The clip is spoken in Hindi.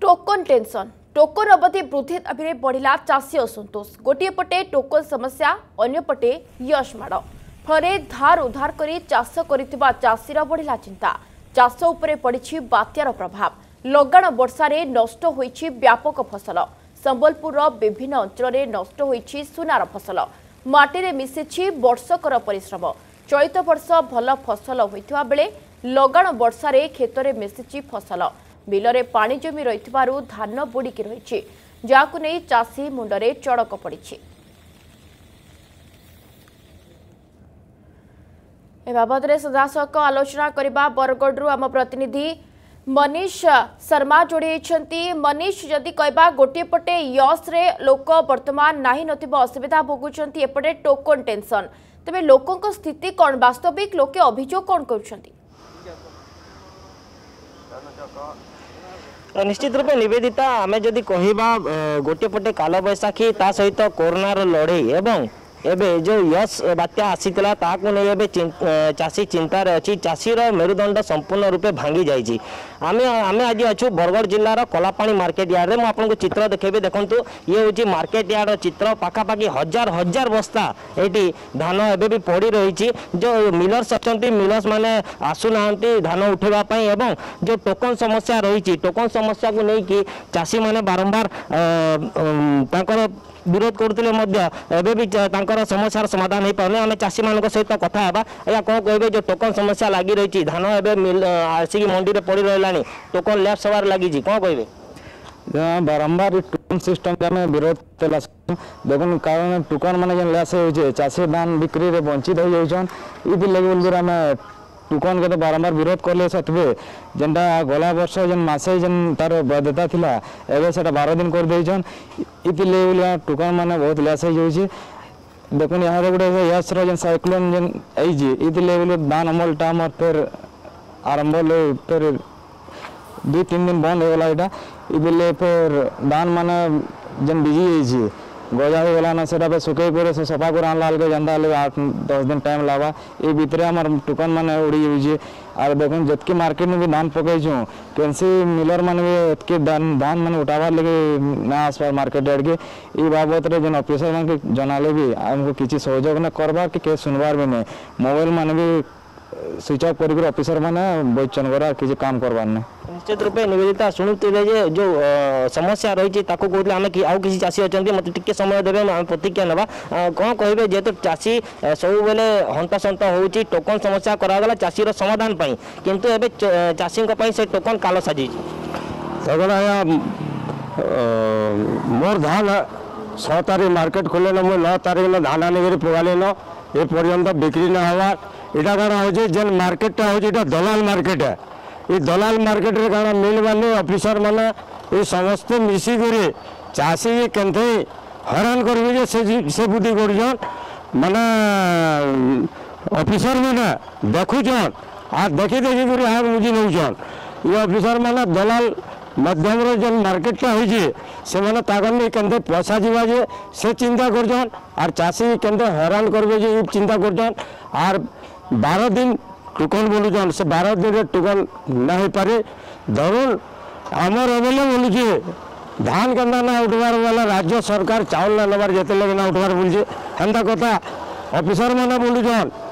ଟୋକନ ଟେନସନ୍ ଟୋକନ ଅବଧି ବୃଦ୍ଧି ଦାବିରେ ବଢ଼ିଲା ଚାଷୀ ଅସନ୍ତୋଷ ଗୋଟିଏ ପଟେ ଟୋକନ ସମସ୍ୟା ଅନ୍ୟପଟେ ୟଶ ମାଡ଼ ଫଳରେ ଧାର ଉଧାର କରି ଚାଷ କରିଥିବା ଚାଷୀର ବଢ଼ିଲା ଚିନ୍ତା ଚାଷ ଉପରେ ପଡ଼ିଛି ବାତ୍ୟାର ପ୍ରଭାବ ଲଗାଣ ବର୍ଷାରେ ନଷ୍ଟ ହୋଇଛି ବ୍ୟାପକ ଫସଲ ସମ୍ବଲପୁରର ବିଭିନ୍ନ ଅଞ୍ଚଳରେ ନଷ୍ଟ ହୋଇଛି ସୁନାର ଫସଲ ମାଟିରେ ମିଶିଛି ବର୍ଷକର ପରିଶ୍ରମ ଚଳିତ ବର୍ଷ ଭଲ ଫସଲ ହୋଇଥିବା ବେଳେ ଲଗାଣ ବର୍ଷାରେ କ୍ଷେତରେ ମିଶିଛି ଫସଲ ବିଲରେ ପାଣି ଜମି ରହିଥିବାରୁ ଧାନ ବୁଡ଼ିକି ରହିଛି ଯାହାକୁ ନେଇ ଚାଷୀ ମୁଣ୍ଡରେ ଚଡ଼କ ପଡ଼ିଛି ଏ ବାବଦରେ ସିଧାସଳଖ ଆଲୋଚନା କରିବା ବରଗଡ଼ରୁ ଆମ ପ୍ରତିନିଧି ମନୀଷ ଶର୍ମା ଯୋଡ଼ି ହୋଇଛନ୍ତି ମନୀଷ ଯଦି କହିବା ଗୋଟିଏ ପଟେ ୟସ୍ରେ ଲୋକ ବର୍ତ୍ତମାନ ନାହିଁ ନଥିବା ଅସୁବିଧା ଭୋଗୁଛନ୍ତି ଏପଟେ ଟୋକନ୍ ଟେନସନ୍ ତେବେ ଲୋକଙ୍କ ସ୍ଥିତି କ'ଣ ବାସ୍ତବିକ ଲୋକେ ଅଭିଯୋଗ କ'ଣ କରୁଛନ୍ତି ନିଶ୍ଚିତ ରୂପେ ନିବେଦିତା ଆମେ ଯଦି କହିବା ଗୋଟିଏ ପଟେ କାଲ ବୈଶାଖୀ ତା ସହିତ କୋରୋନାର ଲଢେଇ ଏବଂ ଏବେ ଯେଉଁ ୟସ୍ ବାତ୍ୟା ଆସିଥିଲା ତାହାକୁ ନେଇ ଏବେ ଚାଷୀ ଚିନ୍ତାରେ ଅଛି ଚାଷୀର ମେରୁଦଣ୍ଡ ସମ୍ପୂର୍ଣ୍ଣ ରୂପେ ଭାଙ୍ଗି ଯାଇଛି ଆମେ ଆମେ ଆଜି ଅଛୁ ବରଗଡ଼ ଜିଲ୍ଲାର କଲାପାଣି ମାର୍କେଟ ୟାର୍ଡ଼ରେ ମୁଁ ଆପଣଙ୍କୁ ଚିତ୍ର ଦେଖେଇବି ଦେଖନ୍ତୁ ଇଏ ହେଉଛି ମାର୍କେଟ ୟାର୍ଡ଼ର ଚିତ୍ର ପାଖାପାଖି ହଜାର ହଜାର ବସ୍ତା ଏଇଠି ଧାନ ଏବେ ବି ପଡ଼ି ରହିଛି ଯେଉଁ ମିଲର୍ସ ଅଛନ୍ତି ମିଲର୍ସ ମାନେ ଆସୁନାହାନ୍ତି ଧାନ ଉଠାଇବା ପାଇଁ ଏବଂ ଯେଉଁ ଟୋକନ୍ ସମସ୍ୟା ରହିଛି ଟୋକନ୍ ସମସ୍ୟାକୁ ନେଇକି ଚାଷୀମାନେ ବାରମ୍ବାର ତାଙ୍କର ବିରୋଧ କରୁଥିଲେ ମଧ୍ୟ ଏବେ ବି ତାଙ୍କର ସମସ୍ୟାର ସମାଧାନ ହୋଇପାରୁନି ଆମେ ଚାଷୀମାନଙ୍କ ସହିତ କଥା ହେବା ଆଜ୍ଞା କ'ଣ କହିବେ ଯେଉଁ ଟୋକନ ସମସ୍ୟା ଲାଗି ରହିଛି ଧାନ ଏବେ ଆସିକି ମଣ୍ଡିରେ ପଡ଼ି ରହିଲାଣି ଟୋକନ ଲେପ୍ସ ହେବାରେ ଲାଗିଛି କ'ଣ କହିବେ বারম্বার টুকন সিস্টমকে আমি বিরোধ তেলা দেখুন কারণ টুকন মানে যেন লেস হয়েছে চাষী ধান বিক্রিরে বঞ্চিত হয়ে যাইছন ইতির লাগে বলি আমি ଟୁକନ କେତେ ବାରମ୍ବାର ବିରୋଧ କଲେ ସତ୍ତ୍ୱେ ଯେନ୍ଟା ଗଲା ବର୍ଷ ଯେନ୍ ମାସେ ଯେନ୍ ତାର ବୈଧତା ଥିଲା ଏବେ ସେଟା ବାର ଦିନ କରିଦେଇଛନ୍ ଇଥିର୍ଲାଗି ବୋଲେ ଟୁକନ ମାନେ ବହୁତ ଲେସ୍ ହେଇଯାଉଛେ ଦେଖୁନ୍ ଇହାଦେ ଗୁଟେ ୟସ୍ର ଯେନ୍ ସାଇକ୍ଲୋନ୍ ଯେନ୍ ଆଇଛେ ଇଥିର୍ଲାଗି ବୋଲେ ଧାନ ଅମଲଟା ଆମର ଫେର୍ ଆରମ୍ଭ ହେଲେ ଫେର୍ ଦୁଇ ତିନି ଦିନ ବନ୍ଦ ହେଇଗଲା ଇଟା ଇଥିର୍ଲାଗି ଫେର୍ ଧାନ ମାନେ ଯେନ୍ ବିଜି ହେଇଛେ गजा हो बोलाना ना से सुखे पूरे सफा कर रान लाल के जंदा आठ दस दिन टाइम लगा ये भितर आम टोकन मैंने उड़ी जाए आर देखो जितकी मार्केट में भी धान पकई कैंसी मिलर मान भी एतकी धान मान मैंने उठावार लगे ना आसपार मार्केट आड़ के ये बाबत जेन अफिसर मन के जनाले भी आमको किसी सहयोग ना करवा कि सुनवार भी नहीं मोबाइल मान भी स्विच ऑफ कर ऑफिसर मैंने बैचन गा कि काम करवार ना निश्चित रूपे निवेदिता शुणुते जो समस्या रही कहते आम आउ किसी चाषी अच्छा मत टे समय देवे प्रतिक्रिया ना कौन कहे जेहतु चाषी सब बेले हंटस हो टोकन समस्या कराला चाषी समाधान किंतु एवं चाषी से टोकन काल साजी आया मोर धान छः तारीख मार्केट खोल मुझ नौ तारीख ना धान आने पगाली न पर्यटन बिक्री ना हवा এটা কারণ হচ্ছে যে মার্কেটটা হচ্ছে এটা দলাল মার্কেট এই দলাল মার্কেটের কারণ মিল মানে অফিসর মানে এই সমস্ত মিশিকি চাষী কেমতে হরান করবে যে সে বুদ্ধি করছন মানে অফিসর মানে দেখুছন আর দেখি দেখি করে হ্যাঁ বুঝি নেউছন ই অফিসর মানে দলাল মাধ্যমে যে মার্কেটটা হয়েছে সে তাকে কেমতে পয়সা যা যে সে চিন্তা করছন আর চাষী কেমতে হরান করবে যে চিন্তা করছন আর बाह्र दिन टोकन बोलुछन् से बाह्र दिन टोकन नहोइपारे धरुन ଆମର ଏମଏଲ୍ଏ ବୋଲୁଛି ଧାନ କେନ୍ତା ନା ଉଠବାର ବୋଲେ ରାଜ୍ୟ ସରକାର ଚାଉଳ ନା ନେବାର ଯେତେ ଲାଗି ନା ଉଠବାର ବୋଲୁଛି ହେନ୍ତା କଥା ଅଫିସରମାନେ ବୋଲୁଛନ୍